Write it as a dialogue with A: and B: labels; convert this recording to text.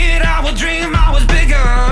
A: kid, I would dream I was bigger.